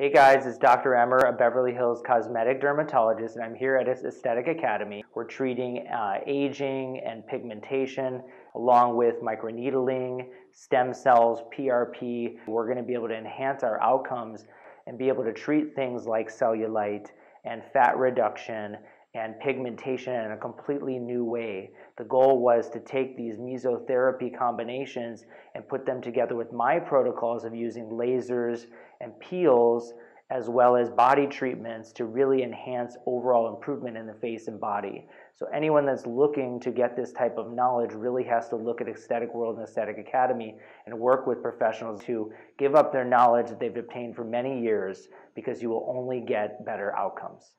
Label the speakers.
Speaker 1: Hey guys, it's Dr. Emer, a Beverly Hills cosmetic dermatologist, and I'm here at Xtetic Academy. We're treating uh, aging and pigmentation along with microneedling, stem cells, PRP. We're going to be able to enhance our outcomes and be able to treat things like cellulite and fat reduction and pigmentation in a completely new way. The goal was to take these mesotherapy combinations and put them together with my protocols of using lasers and peels as well as body treatments to really enhance overall improvement in the face and body. So anyone that's looking to get this type of knowledge really has to look at Aesthetic World and Xtetic Academy and work with professionals to give up their knowledge that they've obtained for many years because you will only get better outcomes.